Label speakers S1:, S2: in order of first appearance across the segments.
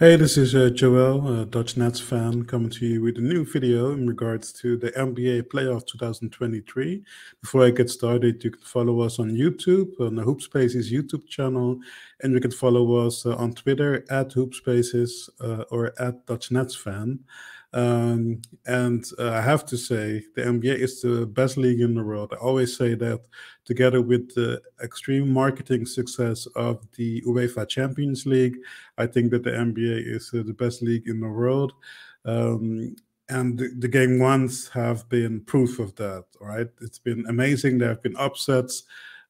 S1: Hey, this is uh, Joel, a Dutch Nets fan, coming to you with a new video in regards to the NBA Playoff 2023. Before I get started, you can follow us on YouTube, on the Hoop Spaces YouTube channel, and you can follow us uh, on Twitter at Hoop Spaces uh, or at Dutch Nets fan. Um, and uh, I have to say, the NBA is the best league in the world. I always say that together with the extreme marketing success of the UEFA Champions League, I think that the NBA is uh, the best league in the world. Um, and the, the, game ones have been proof of that, right? It's been amazing. There have been upsets,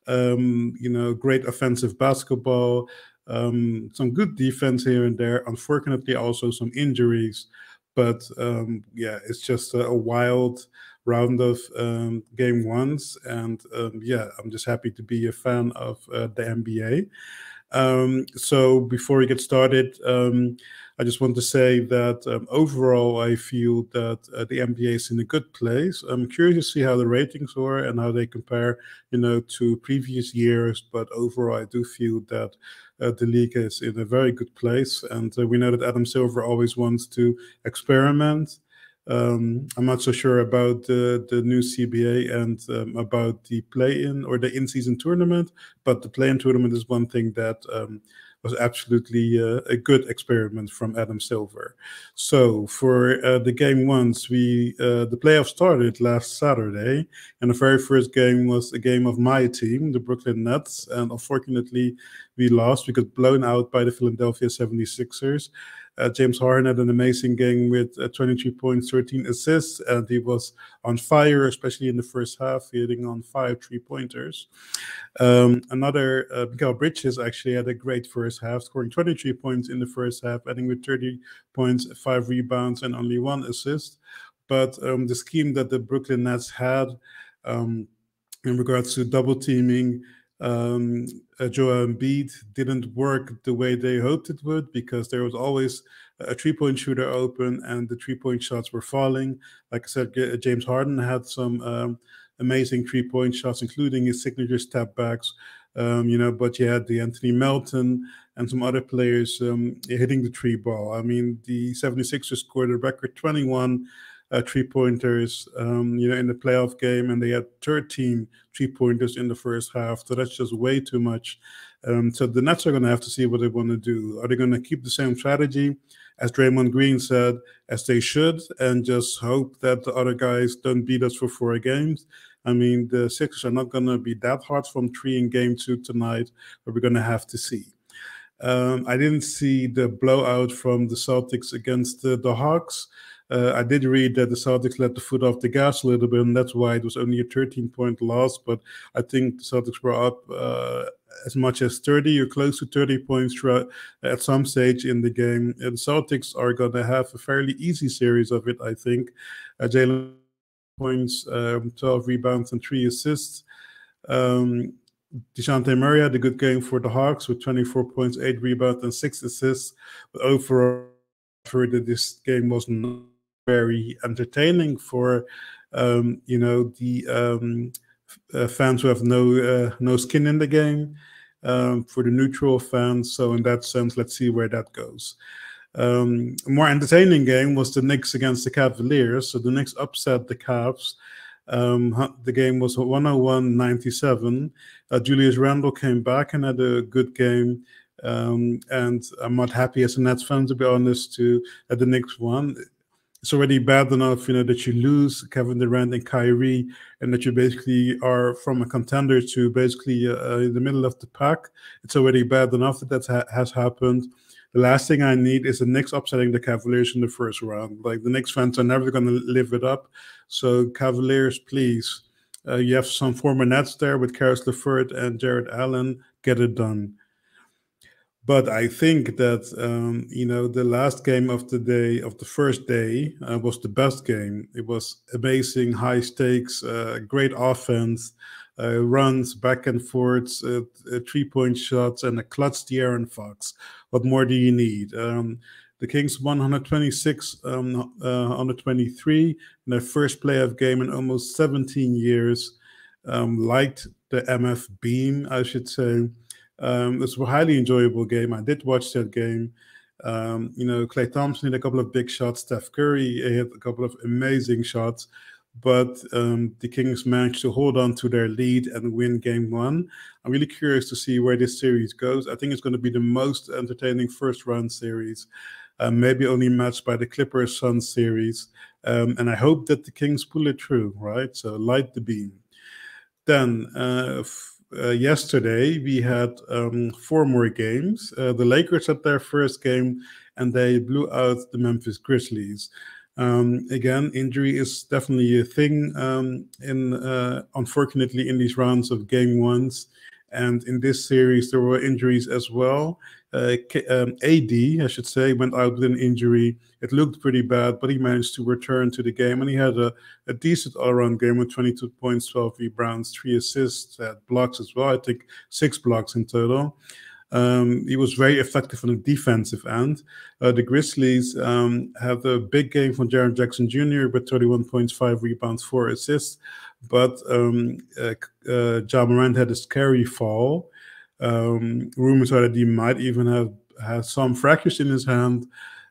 S1: um, you know, great offensive basketball, um, some good defense here and there. Unfortunately, also some injuries. But um, yeah, it's just a, a wild round of um, game ones, and um, yeah, I'm just happy to be a fan of uh, the NBA. Um, so before we get started, um, I just want to say that um, overall, I feel that uh, the NBA is in a good place. I'm curious to see how the ratings were and how they compare, you know, to previous years. But overall, I do feel that the league is in a very good place, and uh, we know that Adam Silver always wants to experiment. Um, I'm not so sure about the, the new CBA and um, about the play-in or the in-season tournament, but the play-in tournament is one thing that um, was absolutely uh, a good experiment from Adam Silver. So for uh, the game ones, we uh, the playoffs started last Saturday, and the very first game was a game of my team, the Brooklyn Nets, and unfortunately we lost. We got blown out by the Philadelphia 76ers. Uh, James Harden had an amazing game with uh, 23 points, 13 assists, and he was on fire, especially in the first half, hitting on five three pointers. Um, another, uh, Mikal Bridges actually had a great first half, scoring 23 points in the first half, adding with 30 points, five rebounds, and only one assist. But um, the scheme that the Brooklyn Nets had um, in regards to double teaming, um, uh, Joel Embiid didn't work the way they hoped it would because there was always a three point shooter open and the three point shots were falling. Like I said, James Harden had some um, amazing three point shots, including his signature step backs. Um, you know, but you had the Anthony Melton and some other players um, hitting the three ball. I mean, the 76ers scored a record 21 uh, three pointers, um, you know, in the playoff game, and they had 13 three pointers in the first half. So that's just way too much. Um, so the Nets are going to have to see what they want to do. Are they going to keep the same strategy, as Draymond Green said, as they should, and just hope that the other guys don't beat us for four games? I mean, the Sixers are not going to be that hard from three in game two tonight, but we're going to have to see. Um, I didn't see the blowout from the Celtics against the, the Hawks. Uh, I did read that the Celtics let the foot off the gas a little bit, and that's why it was only a 13 point loss. But I think the Celtics were up uh, as much as 30 or close to 30 points throughout, at some stage in the game. And Celtics are going to have a fairly easy series of it, I think. Uh, Jalen points, um, 12 rebounds, and three assists. Um, Dejounte Murray had a good game for the Hawks with 24 points, eight rebounds, and six assists. But overall, for that this game was not very entertaining for um, you know the um, uh, fans who have no uh, no skin in the game. Um, for the neutral fans, so in that sense, let's see where that goes. Um, a more entertaining game was the Knicks against the Cavaliers. So the Knicks upset the Cavs. Um, the game was 101 97. Uh, Julius Randle came back and had a good game. Um, and I'm not happy as a Nets fan, to be honest, to at the Knicks won it's already bad enough, you know, that you lose Kevin Durant and Kyrie, and that you basically are from a contender to basically uh, in the middle of the pack. It's already bad enough that that ha- has happened. The last thing I need is the Knicks upsetting the Cavaliers in the first round. Like the Knicks fans are never going to live it up. So Cavaliers, please, uh, you have some former Nets there with Caris LeVert and Jarrett Allen. Get it done. But I think that um, you know the last game of the day of the first day uh, was the best game. It was amazing, high stakes, uh, great offense, uh, runs back and forth, uh, uh, three point shots, and a clutch De'Aaron Fox. What more do you need? Um, the Kings 126 um, 123 in their first playoff game in almost 17 years. Um, liked the MF Beam, I should say. Um, it was a highly enjoyable game. I did watch that game. Um, you know, Klay Thompson hit a couple of big shots. Steph Curry hit a couple of amazing shots, but um, the Kings managed to hold on to their lead and win Game One. I'm really curious to see where this series goes. I think it's going to be the most entertaining first round series, uh, maybe only matched by the Clippers Suns series. Um, and I hope that the Kings pull it through. Right, so light the beam. Then. Uh, uh, yesterday we had um, four more games. Uh, the Lakers had their first game and they blew out the Memphis Grizzlies. Um, again, injury is definitely a thing um, in uh, unfortunately in these rounds of game ones. And in this series, there were injuries as well. Uh, um, AD, I should say, went out with an injury. It looked pretty bad, but he managed to return to the game, and he had a, a decent all-around game with 22 points, 12 rebounds, three assists, had blocks as well. I think six blocks in total. Um, he was very effective on the defensive end. Uh, the Grizzlies um, had a big game from Jaren Jackson Jr. with 31 points, five rebounds, four assists. But um, uh, uh, Ja Morant had a scary fall. Um, rumors are that he might even have had some fractures in his hand,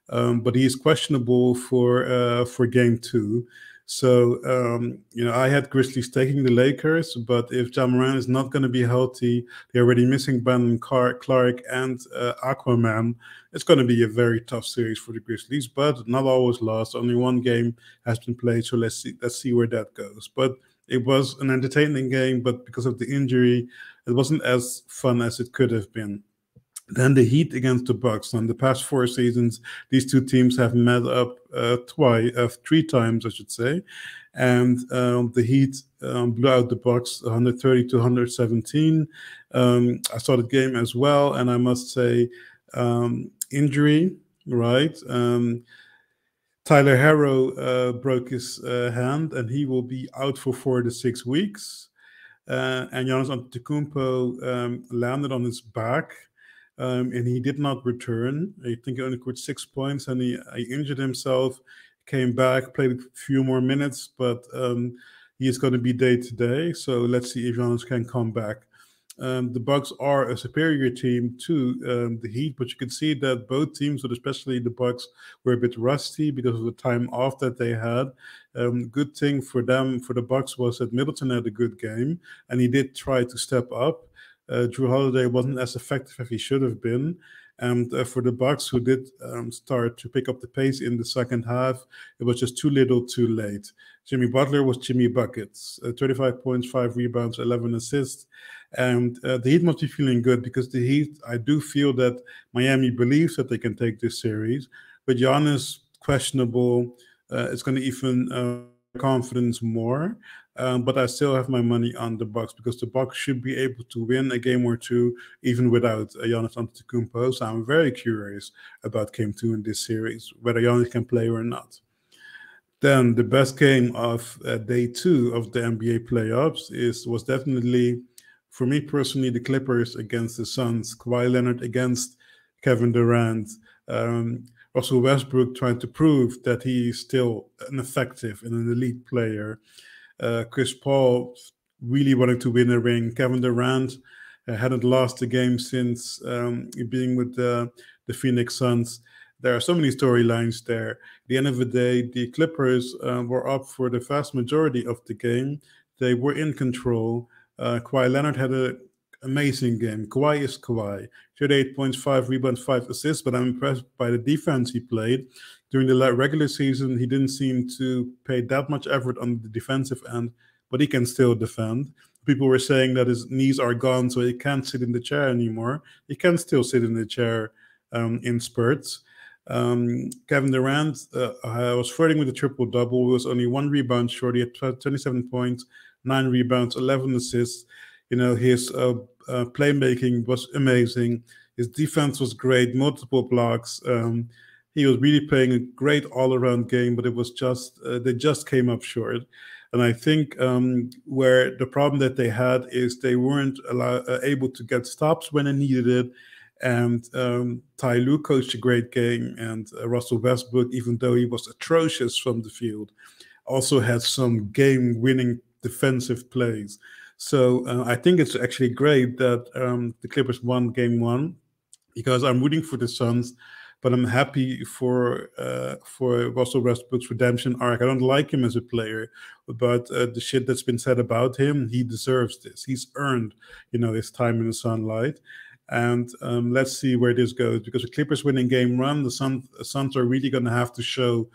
S1: um, but is questionable for uh, for game two. So um, you know, I had Grizzlies taking the Lakers, but if Ja Morant is not going to be healthy, they're already missing Ben Clark and uh, Aquaman. It's going to be a very tough series for the Grizzlies, but not always lost. Only one game has been played, so let's see let's see where that goes. But it was an entertaining game, but because of the injury, it wasn't as fun as it could have been. Then the Heat against the Bucks. On the past four seasons, these two teams have met up uh, twice, uh, three times, I should say, and um, the Heat um, blew out the Bucks 130 to 117. Um, I saw the game as well, and I must say, um, injury, right? Tyler Herro uh, broke his uh, hand, and he will be out for four to six weeks. Uh, and Giannis Antetokounmpo um, landed on his back, um, and he did not return. I think he only scored six points, and he, he, injured himself. Came back, played a few more minutes, but um, he is going to be day to day. So let's see if Giannis can come back. Um, the Bucks are a superior team to um, the Heat, but you can see that both teams, but especially the Bucks, were a bit rusty because of the time off that they had. Um, good thing for them, for the Bucks, was that Middleton had a good game, and he did try to step up. Uh, Jrue Holiday wasn't as effective as he should have been. And uh, for the Bucks, who did um, start to pick up the pace in the second half, it was just too little, too late. Jimmy Butler was Jimmy buckets, uh, 35 points, five rebounds, 11 assists. And uh, the Heat must be feeling good because the Heat, I do feel that Miami believes that they can take this series. But Giannis, questionable. Uh, it's going to even uh, confidence more. Um, but I still have my money on the Bucks because the Bucks should be able to win a game or two even without uh, Giannis Antetokounmpo. So I'm very curious about Game Two in this series, whether Giannis can play or not. Then the best game of uh, day two of the NBA playoffs is was definitely for me personally, the Clippers against the Suns, Kawhi Leonard against Kevin Durant, um, Russell Westbrook trying to prove that he is still an effective and an elite player. Uh, Chris Paul really wanting to win a ring. Kevin Durant uh, hadn't lost a game since um, being with the, the Phoenix Suns. There are so many storylines there. At the end of the day, the Clippers uh, were up for the vast majority of the game. They were in control. Uh, Kawhi Leonard had an amazing game. Kawhi is Kawhi. 38 points, 5 rebounds, 5 assists, but I'm impressed by the defense he played. During the regular season, he didn't seem to pay that much effort on the defensive end, but he can still defend. People were saying that his knees are gone, so he can't sit in the chair anymore. He can still sit in the chair um, in spurts. Um, Kevin Durant uh, was flirting with a triple double. Was only one rebound short. He had 27 points, nine rebounds, 11 assists. You know, his uh, uh, playmaking was amazing. His defense was great, multiple blocks. Um, he was really playing a great all-around game, but it was just uh, they just came up short. And I think um, where the problem that they had is they weren't allow, uh, able to get stops when they needed it. And um, Ty Lue coached a great game, and uh, Russell Westbrook, even though he was atrocious from the field, also had some game-winning defensive plays. So uh, I think it's actually great that um, the Clippers won game one because I'm rooting for the Suns but I'm happy for uh, for Russell Westbrook's redemption arc. I don't like him as a player, but uh, the shit that's been said about him, he deserves this. He's earned, you know, his time in the sunlight. And um, let's see where this goes because the Clippers winning game one, the Sun, Suns are really going to have to show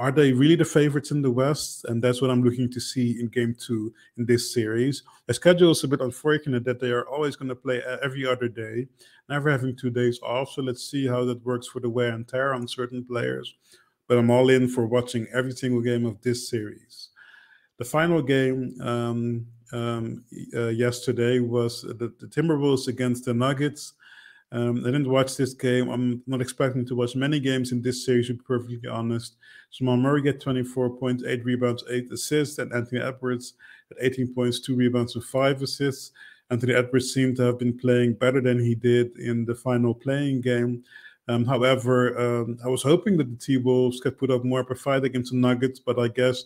S1: are they really the favorites in the West? And that's what I'm looking to see in game two in this series. The schedule is a bit unfortunate that they are always going to play every other day, never having two days off. So let's see how that works for the wear and tear on certain players. But I'm all in for watching every single game of this series. The final game um, um, uh, yesterday was the, the Timberwolves against the Nuggets. Um, I didn't watch this game. I'm not expecting to watch many games in this series, to be perfectly honest. Jamal Murray get 24 points, 8 rebounds, 8 assists, and Anthony Edwards at 18 points, 2 rebounds, and 5 assists. Anthony Edwards seemed to have been playing better than he did in the final play-in game. Um, however, um, I was hoping that the T Wolves could put up more of a fight against the Nuggets, but I guess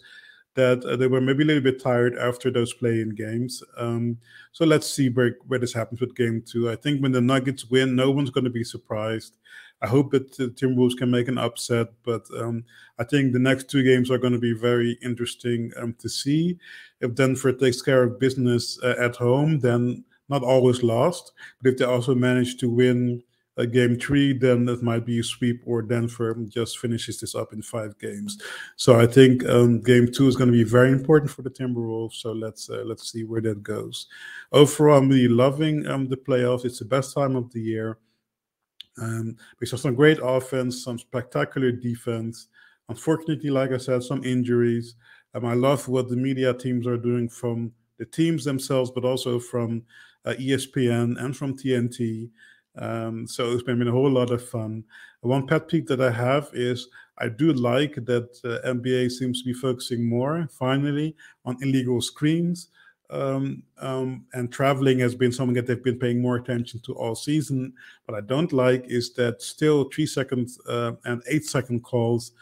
S1: that uh, they were maybe a little bit tired after those play-in games. Um, so let's see where, where this happens with game two. I think when the Nuggets win, no one's going to be surprised. I hope that the Timberwolves can make an upset, but um, I think the next two games are going to be very interesting um, to see. If Denver takes care of business uh, at home, then not always lost. But if they also manage to win game three, then that might be a sweep, or Denver just finishes this up in five games. So I think um, game two is going to be very important for the Timberwolves. So let's uh, let's see where that goes. Overall, I'm really loving um, the playoffs. It's the best time of the year. Um, we saw some great offense, some spectacular defense. Unfortunately, like I said, some injuries. Um, I love what the media teams are doing from the teams themselves, but also from uh, ESPN and from TNT. Um, so it's been a whole lot of fun. One pet peeve that I have is I do like that uh, NBA seems to be focusing more, finally, on illegal screens. Um, um, and traveling has been something that they've been paying more attention to all season. What I don't like is that still three second uh, and eight second calls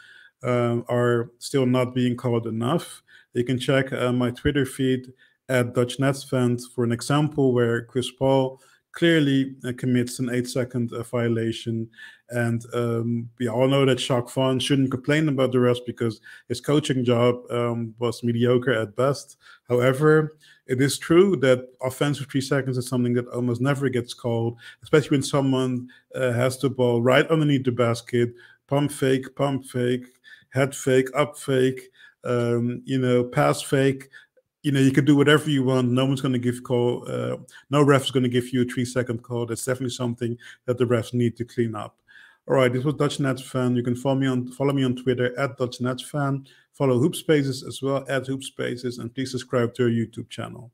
S1: uh, are still not being called enough. You can check uh, my Twitter feed at Dutch Nets fans for an example where Chris Paul clearly uh, commits an eight second uh, violation. And um, we all know that Jacque Vaughn shouldn't complain about the rest because his coaching job um, was mediocre at best. However, it is true that offensive three seconds is something that almost never gets called, especially when someone uh, has the ball right underneath the basket, pump fake, pump fake, head fake, up fake, um, you know, pass fake you know, you can do whatever you want. No one's going to give call. Uh, no ref is going to give you a three second call. That's definitely something that the refs need to clean up. All right, this was Dutch Nets fan. You can follow me on follow me on Twitter at Dutch Nets fan. Follow Hoop Spaces as well at Hoop Spaces, and please subscribe to our YouTube channel.